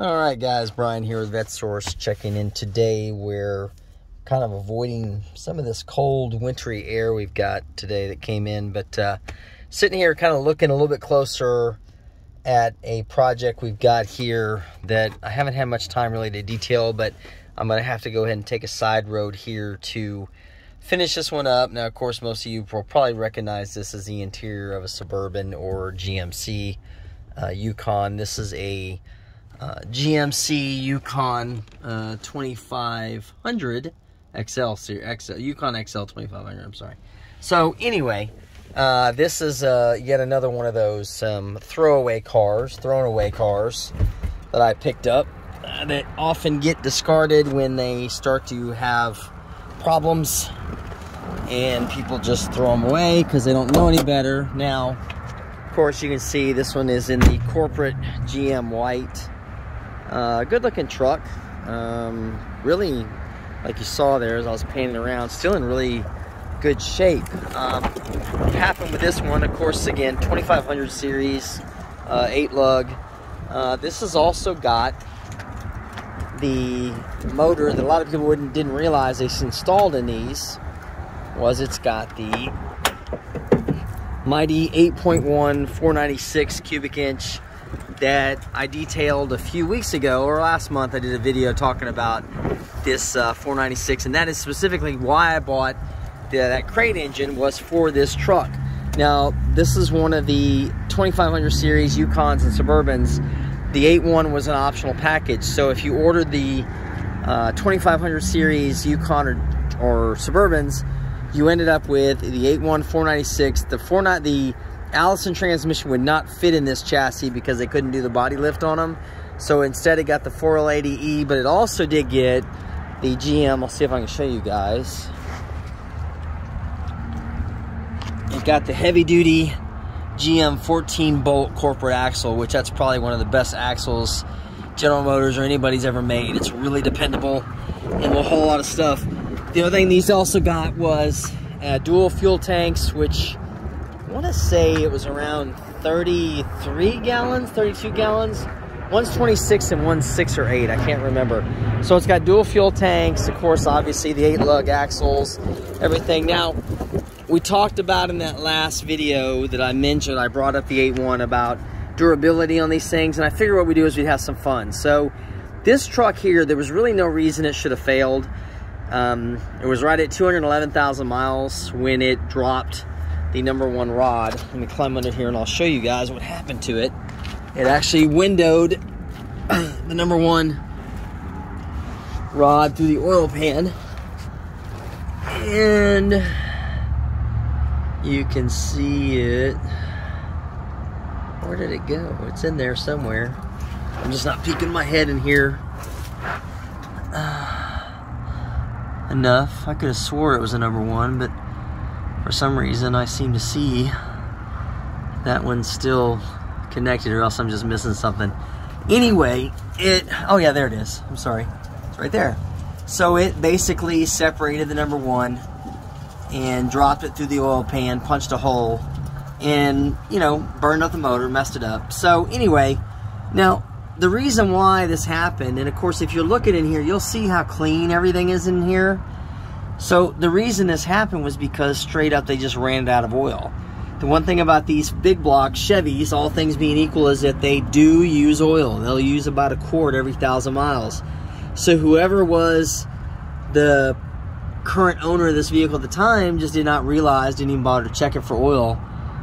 All right, guys, Brian here with VetteSource checking in today. We're kind of avoiding some of this cold, wintry air we've got today that came in, but uh, sitting here kind of looking a little bit closer at a project we've got here that I haven't had much time really to detail, but I'm going to have to go ahead and take a side road here to finish this one up. Now, of course, most of you will probably recognize this as the interior of a Suburban or GMC uh, Yukon. This is a uh, GMC Yukon uh, 2500 XL XL, Yukon XL 2500, I'm sorry. So anyway, uh, this is uh, yet another one of those um, throwaway cars, thrown away cars that I picked up uh, that often get discarded when they start to have problems and people just throw them away because they don't know any better. Now, of course, you can see this one is in the corporate GM white. Uh, good looking truck. Um, really, like you saw there as I was painting around, still in really good shape. Um, what happened with this one, of course, again, 2500 series, uh, 8 lug. Uh, this has also got the motor that a lot of people wouldn't, didn't realize they installed in these was it's got the mighty 8.1 496 cubic inch that I detailed a few weeks ago or last month I did a video talking about this uh, 496 and that is specifically why I bought the, that crate engine was for this truck. Now this is one of the 2500 series Yukons and Suburbans. The 8.1 was an optional package so if you ordered the uh, 2500 series Yukon or, or Suburbans you ended up with the 8.1 496 the 49 the Allison transmission would not fit in this chassis because they couldn't do the body lift on them. So instead it got the 480E, but it also did get the GM. I'll see if I can show you guys. It got the heavy duty GM 14 bolt corporate axle, which that's probably one of the best axles General Motors or anybody's ever made. It's really dependable and a lot of stuff. The other thing these also got was uh, dual fuel tanks, which want to say it was around 33 gallons, 32 gallons. One's 26 and one's 6 or 8. I can't remember. So it's got dual fuel tanks, of course, obviously the 8 lug axles, everything. Now, we talked about in that last video that I mentioned, I brought up the 8.1 about durability on these things, and I figured what we do is we'd have some fun. So this truck here, there was really no reason it should have failed. Um, it was right at 211,000 miles when it dropped the number one rod. Let me climb under here and I'll show you guys what happened to it. It actually windowed the number one rod through the oil pan. And you can see it. Where did it go? It's in there somewhere. I'm just not peeking my head in here. Uh, enough. I could have swore it was a number one, but for some reason I seem to see that one's still connected or else I'm just missing something. Anyway, it, oh yeah, there it is. I'm sorry. It's right there. So it basically separated the number one and dropped it through the oil pan, punched a hole, and, you know, burned up the motor, messed it up. So anyway, now, the reason why this happened, and of course, if you're looking in here, you'll see how clean everything is in here. So the reason this happened was because straight up they just ran it out of oil. The one thing about these big block Chevys, all things being equal, is that they do use oil. They'll use about a quart every thousand miles. So whoever was the current owner of this vehicle at the time just did not realize, didn't even bother to check it for oil,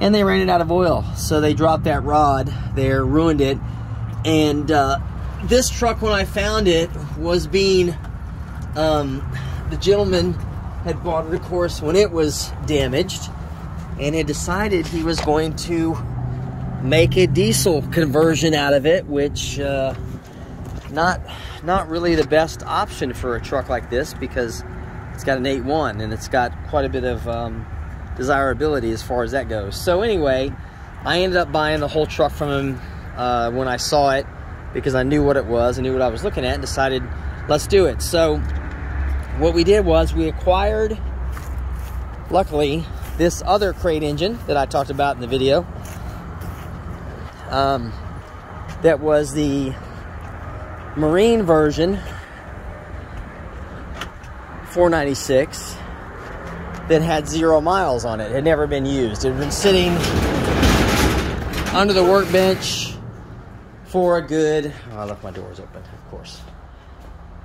and they ran it out of oil. So they dropped that rod there, ruined it, and uh, this truck, when I found it, was being um, the gentleman had bought it, of course, when it was damaged, and had decided he was going to make a diesel conversion out of it, which uh, not not really the best option for a truck like this because it's got an 8.1 and it's got quite a bit of um, desirability as far as that goes. So anyway, I ended up buying the whole truck from him uh, when I saw it because I knew what it was, I knew what I was looking at, and decided let's do it. So what we did was we acquired, luckily, this other crate engine that I talked about in the video. Um, that was the Marine version 496 that had zero miles on it. It had never been used. It had been sitting under the workbench for a good, oh, I left my doors open, of course,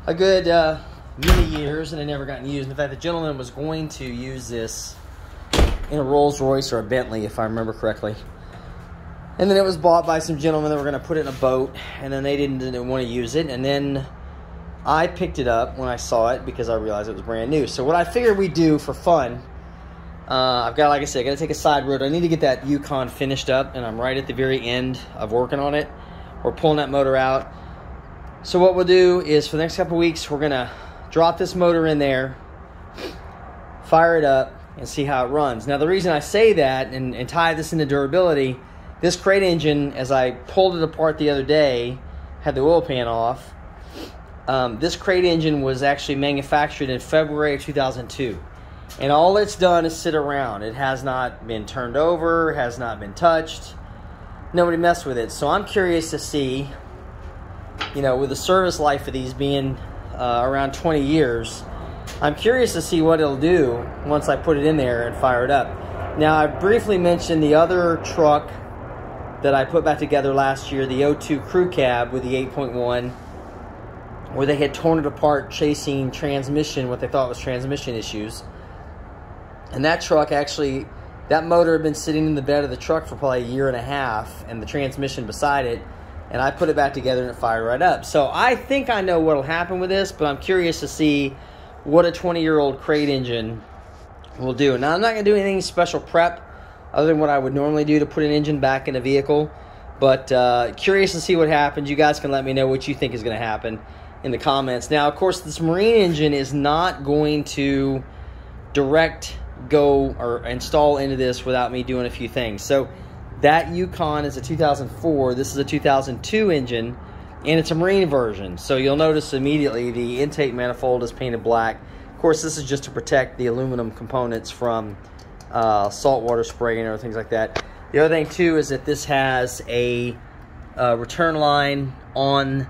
a good uh, many years and it never gotten used. In fact, the gentleman was going to use this in a Rolls Royce or a Bentley, if I remember correctly. And then it was bought by some gentlemen that were going to put it in a boat, and then they didn't, didn't want to use it. And then I picked it up when I saw it because I realized it was brand new. So what I figured we'd do for fun, uh, I've got, like I said, I got to take a side road. I need to get that Yukon finished up, and I'm right at the very end of working on it. We're pulling that motor out. So what we'll do is for the next couple weeks, we're going to drop this motor in there, fire it up, and see how it runs. Now the reason I say that and, and tie this into durability, this crate engine, as I pulled it apart the other day, had the oil pan off, um, this crate engine was actually manufactured in February of 2002. And all it's done is sit around. It has not been turned over, has not been touched. Nobody messed with it. So I'm curious to see, you know, with the service life of these being uh, around 20 years, I'm curious to see what it'll do once I put it in there and fire it up. Now, I briefly mentioned the other truck that I put back together last year, the O2 Crew Cab with the 8.1 where they had torn it apart chasing transmission, what they thought was transmission issues. And that truck actually, that motor had been sitting in the bed of the truck for probably a year and a half, and the transmission beside it. And I put it back together and it fired right up. So I think I know what'll happen with this, but I'm curious to see what a 20 year old crate engine will do. Now, I'm not going to do anything special prep other than what I would normally do to put an engine back in a vehicle. But uh, curious to see what happens. You guys can let me know what you think is going to happen in the comments. Now, of course, this marine engine is not going to direct go or install into this without me doing a few things. So that Yukon is a 2004. This is a 2002 engine, and it's a marine version. So you'll notice immediately the intake manifold is painted black. Of course, this is just to protect the aluminum components from uh, saltwater spraying or things like that. The other thing too is that this has a uh, return line on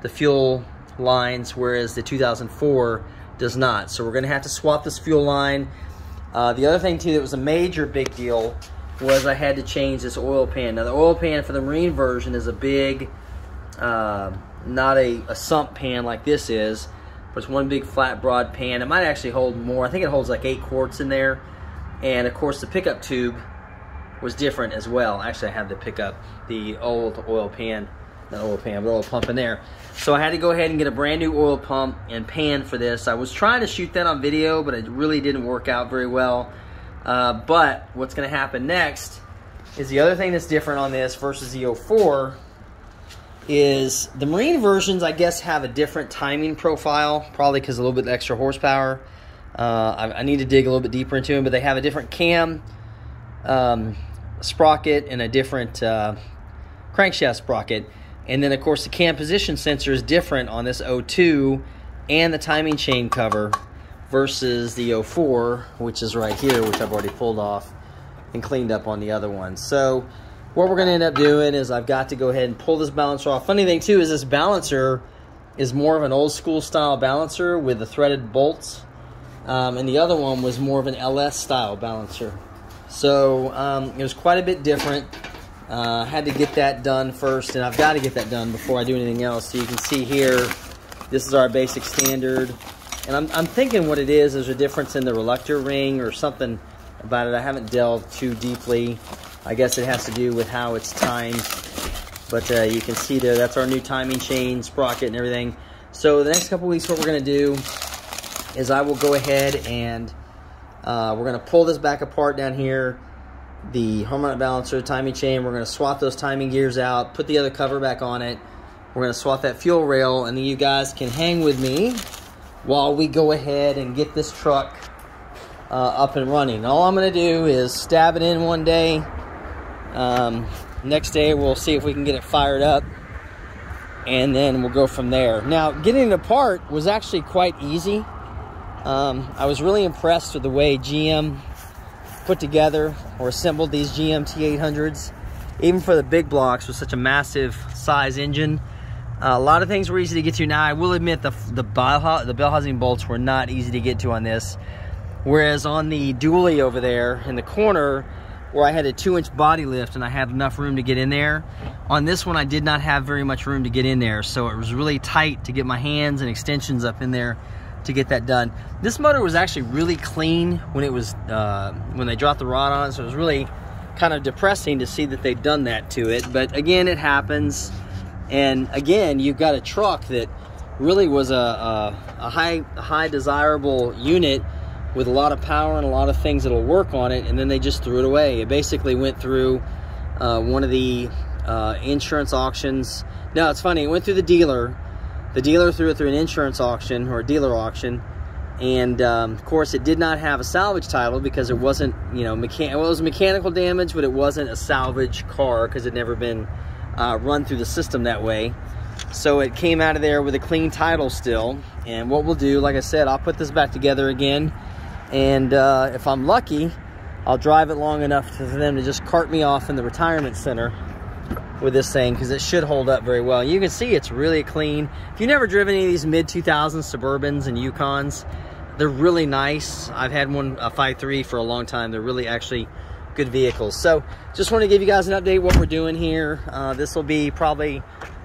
the fuel lines, whereas the 2004 does not. So we're going to have to swap this fuel line. Uh, the other thing too that was a major big deal was I had to change this oil pan. Now the oil pan for the marine version is a big, uh, not a, a sump pan like this is, but it's one big flat broad pan. It might actually hold more. I think it holds like eight quarts in there. And of course the pickup tube was different as well. Actually I have pick up the old oil pan not oil pan, but oil pump in there. So I had to go ahead and get a brand new oil pump and pan for this. I was trying to shoot that on video, but it really didn't work out very well. Uh, but what's going to happen next is the other thing that's different on this versus the 04 is the marine versions, I guess, have a different timing profile, probably because a little bit extra horsepower. Uh, I, I, need to dig a little bit deeper into them, but they have a different cam um, sprocket and a different uh, crankshaft sprocket. And then, of course, the cam position sensor is different on this O2 and the timing chain cover versus the 04, which is right here, which I've already pulled off and cleaned up on the other one. So what we're going to end up doing is I've got to go ahead and pull this balancer off. Funny thing, too, is this balancer is more of an old school style balancer with the threaded bolts. Um, and the other one was more of an LS style balancer. So um, it was quite a bit different. Uh, had to get that done first, and I've got to get that done before I do anything else. So you can see here, this is our basic standard. And I'm, I'm thinking what it is, there's a difference in the reluctor ring or something about it. I haven't delved too deeply. I guess it has to do with how it's timed. But uh, you can see there, that's our new timing chain, sprocket, and everything. So the next couple weeks, what we're to do is I will go ahead and uh, we're to pull this back apart down here the harmonic balancer, timing chain. We're to swap those timing gears out, put the other cover back on it. We're to swap that fuel rail, and then you guys can hang with me while we go ahead and get this truck uh, up and running. All I'm going to do is stab it in one day. Um, next day, we'll see if we can get it fired up, and then we'll go from there. Now, getting it apart was actually quite easy. Um, I was really impressed with the way GM put together or assembled these GMT 800s, even for the big blocks with such a massive size engine. A lot of things were easy to get to. Now, I will admit the, the, bell, the bell housing bolts were not easy to get to on this. Whereas on the dually over there in the corner, where I had a two inch body lift and I had enough room to get in there. On this one, I did not have very much room to get in there. So it was really tight to get my hands and extensions up in there to get that done. This motor was actually really clean when it was, uh, when they dropped the rod on it. So it was really kind of depressing to see that they'd done that to it. But again, it happens. And again, you've got a truck that really was a, a, a high, high desirable unit with a lot of power and a lot of things that'll work on it, and then they just threw it away. It basically went through uh, one of the uh, insurance auctions. No, it's funny. It went through the dealer. The dealer threw it through an insurance auction or a dealer auction, and um, of course, it did not have a salvage title because it wasn't, you know, mechan well, it was mechanical damage, but it wasn't a salvage car because it never been uh, run through the system that way. So it came out of there with a clean title still. And what we'll do, like I said, I'll put this back together again and uh, if I'm lucky, I'll drive it long enough for them to just cart me off in the retirement center with this thing because it should hold up very well. You can see it's really clean. If you've never driven any of these mid-2000s Suburbans and Yukons, they're really nice. I've had one, a 5.3 for a long time. They're really actually good vehicles. So just want to give you guys an update what we're doing here. Uh, this will be probably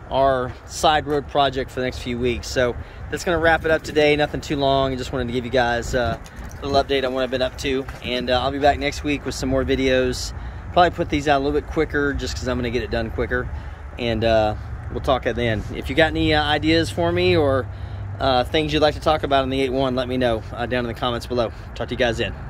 our side road project for the next few weeks. So that's going to wrap it up today. Nothing too long. I just wanted to give you guys uh, little update on what I've been up to. And uh, I'll be back next week with some more videos. Probably put these out a little bit quicker just because I'm going to get it done quicker. And uh, we'll talk at the end. If you got any uh, ideas for me or things you'd like to talk about in the 8-1, let me know down in the comments below. Talk to you guys then.